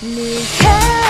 你看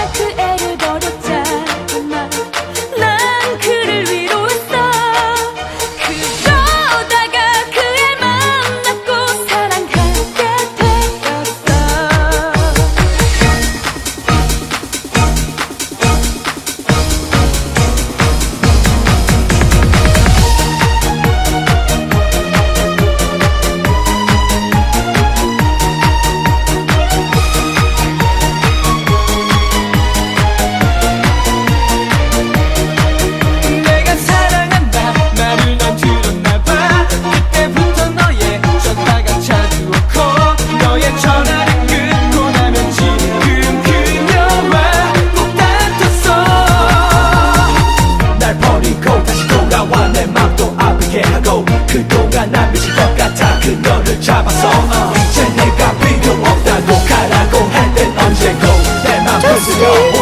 Música